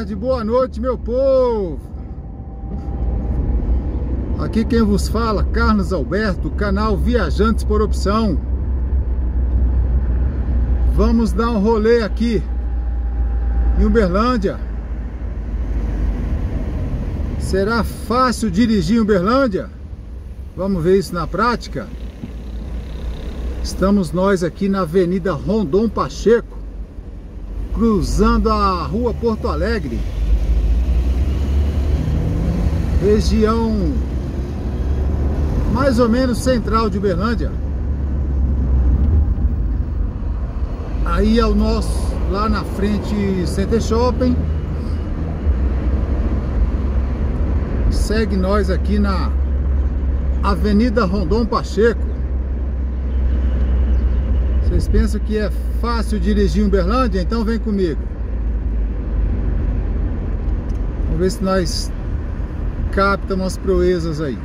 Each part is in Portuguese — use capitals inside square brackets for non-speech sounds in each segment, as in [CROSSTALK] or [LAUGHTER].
tarde, boa noite, meu povo. Aqui quem vos fala, Carlos Alberto, canal Viajantes por Opção. Vamos dar um rolê aqui em Uberlândia. Será fácil dirigir em Uberlândia? Vamos ver isso na prática? Estamos nós aqui na Avenida Rondon Pacheco cruzando a rua Porto Alegre, região mais ou menos central de Uberlândia. Aí ao nosso, lá na frente, Center Shopping. Segue nós aqui na Avenida Rondon Pacheco. Vocês pensam que é fácil dirigir Uberlândia? Então vem comigo. Vamos ver se nós captamos as proezas aí.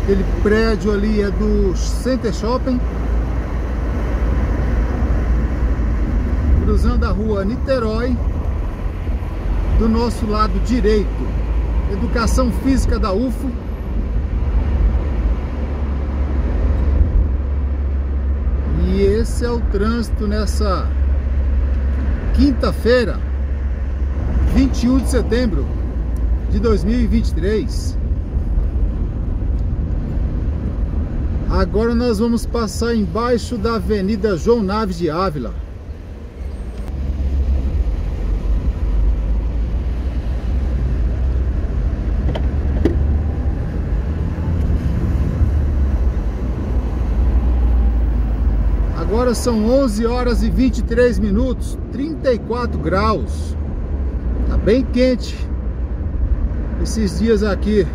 Aquele prédio ali é do Center Shopping. Cruzando a rua Niterói. Do nosso lado direito. Educação Física da UFO. E esse é o trânsito nessa quinta-feira, 21 de setembro de 2023. Agora nós vamos passar embaixo da Avenida João Naves de Ávila. Agora são 11 horas e 23 minutos, 34 graus. Tá bem quente esses dias aqui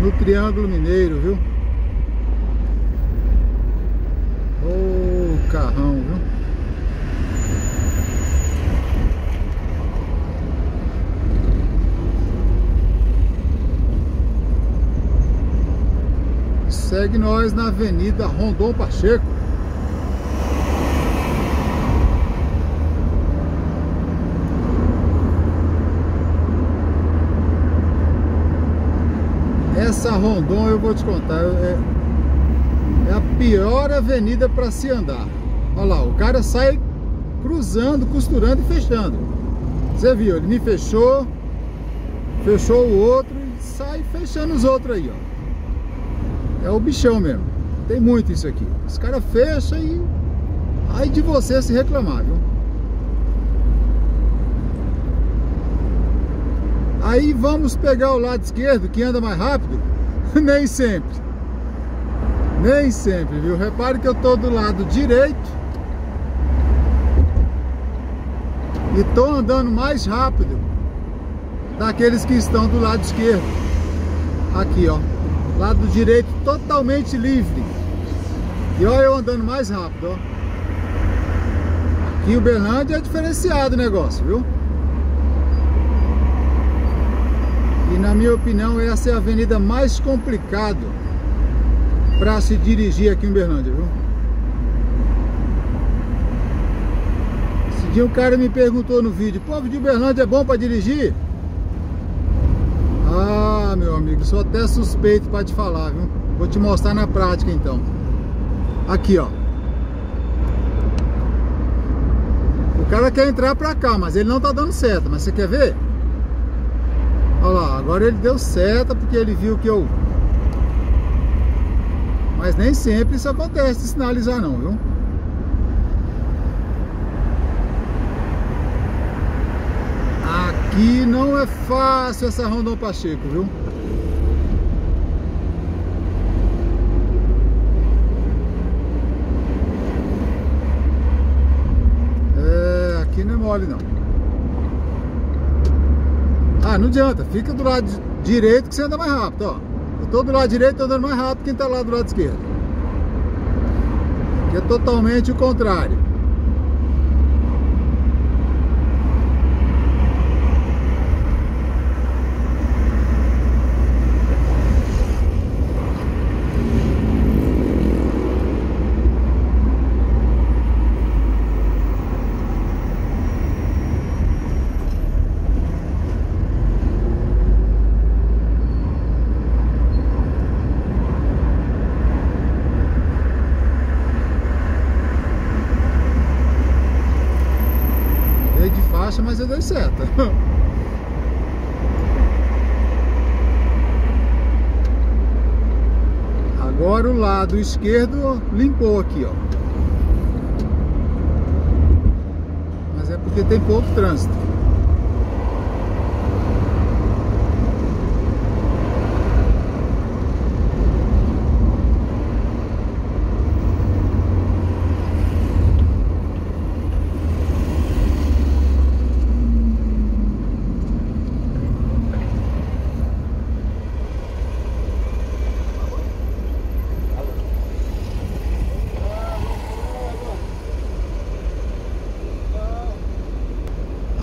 no Triângulo Mineiro, viu? Ô oh, carrão, viu? Segue nós na Avenida Rondon Pacheco. Essa Rondon eu vou te contar, é, é a pior avenida para se andar. Olha lá, o cara sai cruzando, costurando e fechando. Você viu, ele me fechou, fechou o outro e sai fechando os outros aí, ó. É o bichão mesmo. Tem muito isso aqui. Os caras fecham e... Aí de você se reclamar, viu? Aí vamos pegar o lado esquerdo, que anda mais rápido? [LAUGHS] Nem sempre. Nem sempre, viu? Repare que eu tô do lado direito. E tô andando mais rápido daqueles que estão do lado esquerdo. Aqui, ó. Lado direito totalmente livre. E olha eu andando mais rápido, ó. Aqui em Uberlândia é diferenciado o negócio, viu? E na minha opinião essa é a avenida mais complicada para se dirigir aqui em Uberlândia, viu? Esse dia um cara me perguntou no vídeo, povo de Uberlândia é bom para dirigir? Ah, meu amigo, sou até suspeito para te falar, viu? Vou te mostrar na prática então. Aqui, ó. O cara quer entrar pra cá, mas ele não tá dando seta. Mas você quer ver? Olha lá, agora ele deu seta porque ele viu que eu... Mas nem sempre isso acontece de sinalizar não, viu? Aqui não é fácil essa Rondon Pacheco, viu? É, aqui não é mole não. Ah, não adianta, fica do lado direito que você anda mais rápido, ó. Eu tô do lado direito, andando mais rápido quem tá lá do lado esquerdo. Que é totalmente o contrário. Mas eu dei seta. Agora o lado esquerdo limpou aqui, ó. Mas é porque tem pouco trânsito.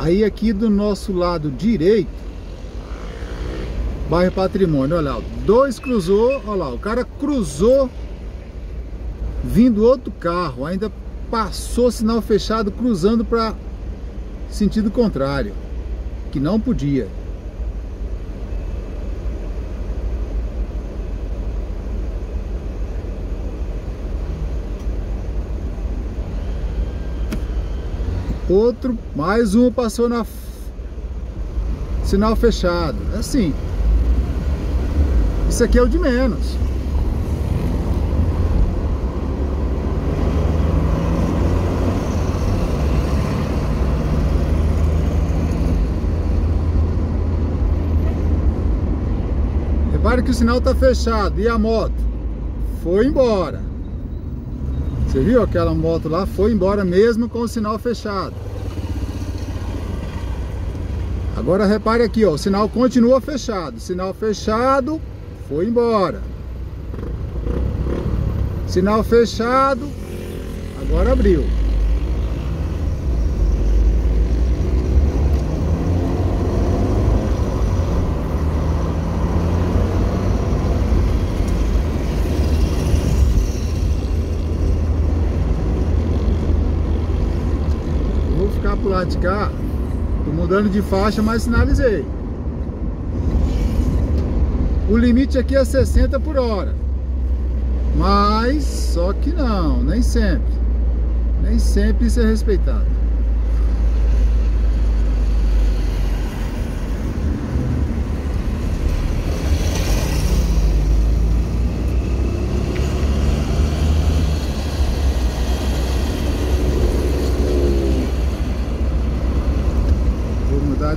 Aí aqui do nosso lado direito, bairro Patrimônio, olha lá, dois cruzou, olha lá, o cara cruzou vindo outro carro, ainda passou sinal fechado cruzando para sentido contrário, que não podia. Outro, mais um passou na sinal fechado. É assim. Isso aqui é o de menos. Repare que o sinal está fechado e a moto foi embora. Você viu aquela moto lá? Foi embora mesmo com o sinal fechado. Agora repare aqui, ó, o sinal continua fechado. Sinal fechado, foi embora. Sinal fechado, agora abriu. Lado de cá. Tô mudando de faixa, mas sinalizei. O limite aqui é 60 por hora. Mas, só que não, nem sempre. Nem sempre isso é respeitado.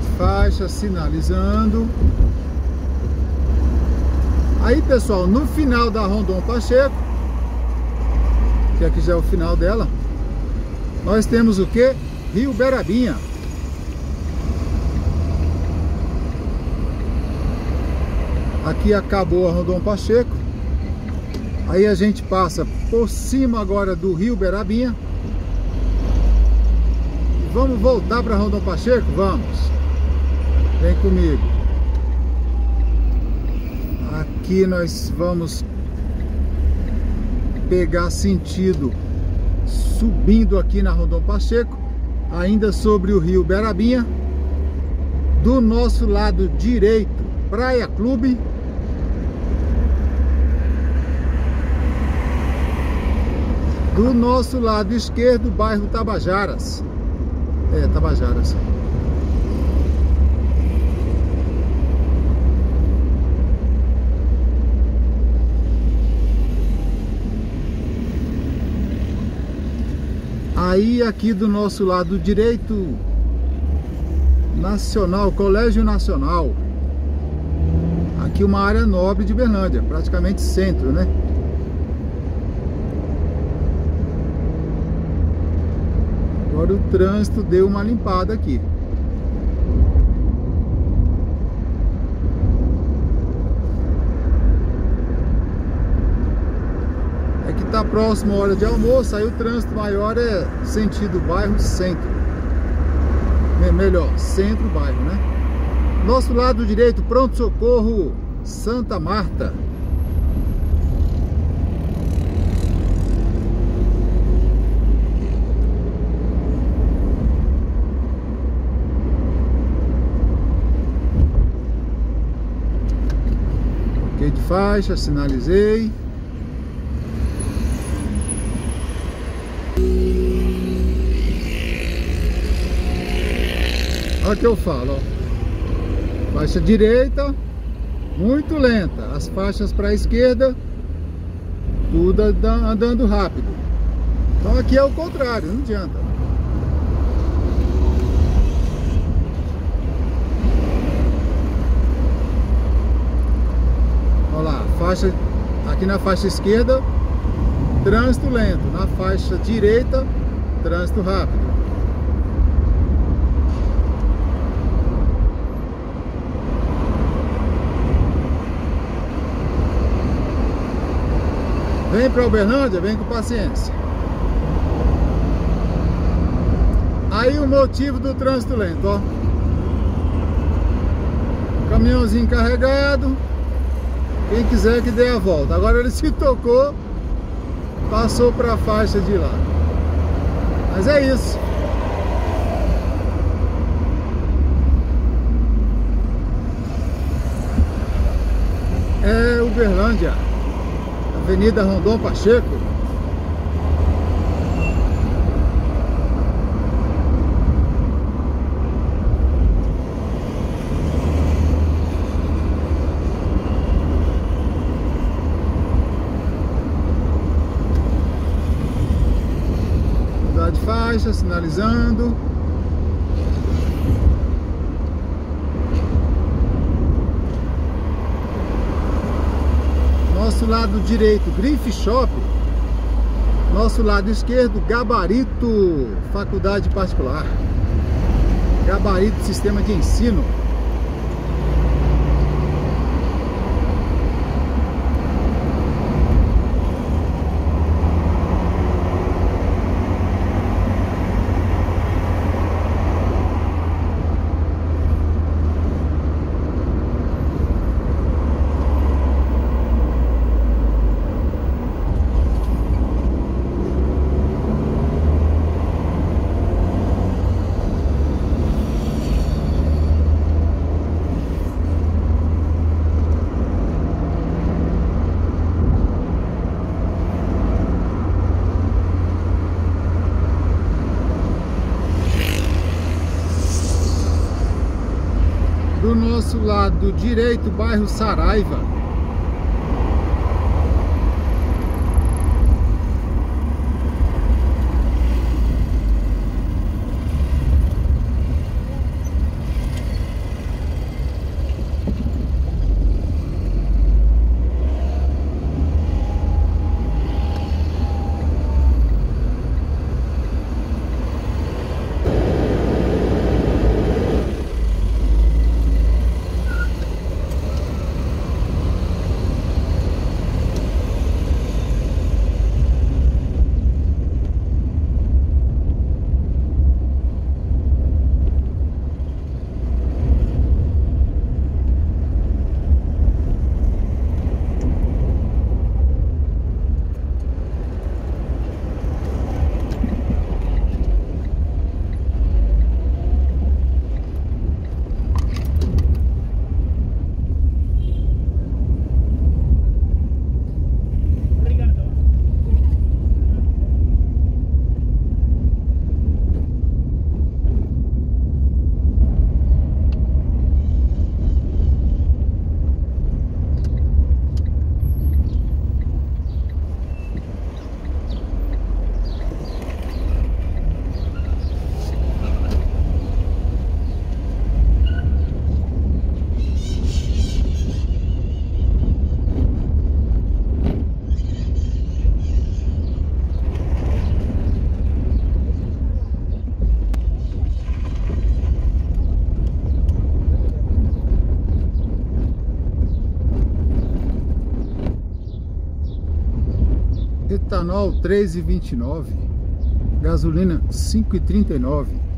de faixa, sinalizando. Aí, pessoal, no final da Rondon Pacheco, que aqui já é o final dela, nós temos o que? Rio Berabinha. Aqui acabou a Rondon Pacheco. Aí a gente passa por cima agora do Rio Berabinha. Vamos voltar para Rondon Pacheco? Vamos. Vem comigo. Aqui nós vamos pegar sentido subindo aqui na Rondon Pacheco, ainda sobre o rio Berabinha. Do nosso lado direito, Praia Clube. Do nosso lado esquerdo, bairro Tabajaras. É, Tabajaras. Aí aqui do nosso lado direito, Nacional, Colégio Nacional. Aqui uma área nobre de Berlândia, praticamente centro, né? Agora o trânsito deu uma limpada aqui. Está próximo à hora de almoço, aí o trânsito maior é sentido bairro centro. Melhor, centro-bairro, né? Nosso lado direito, pronto-socorro Santa Marta. De faixa, sinalizei. Olha o que eu falo, ó. Faixa direita, muito lenta. As faixas para a esquerda, tudo andando rápido. Então aqui é o contrário, não adianta. Olha lá, faixa aqui na faixa esquerda, trânsito lento. Na faixa direita, trânsito rápido. Vem para Uberlândia, vem com paciência. Aí o motivo do trânsito lento, ó. Caminhãozinho carregado. Quem quiser que dê a volta. Agora ele se tocou, passou para a faixa de lá. Mas é isso. É Uberlândia. Avenida Rondon Pacheco. Mudar de faixa, sinalizando. Nosso lado direito, Grife Shop. Nosso lado esquerdo, Gabarito, Faculdade Particular. Gabarito Sistema de Ensino. do nosso lado direito, bairro Saraiva. Etanol 3,29, gasolina 5,39.